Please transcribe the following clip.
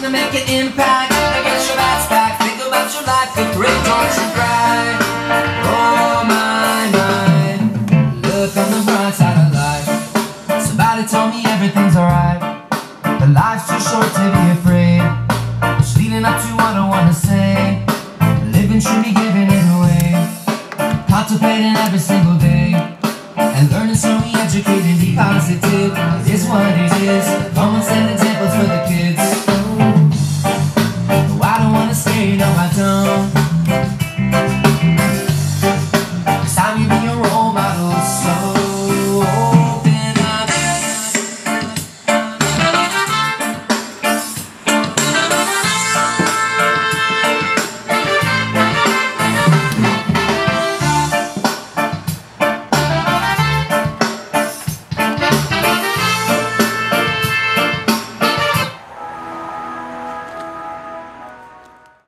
to make an impact. I get your lights back, think about your life. With red marks and cry? Oh my, my. Look on the bright side of life. Somebody told me everything's alright. But life's too short to be afraid. It's leading up to what I wanna say. Living should be giving it away. Contemplating every single day. And learning so we educated, be positive. It is what it is.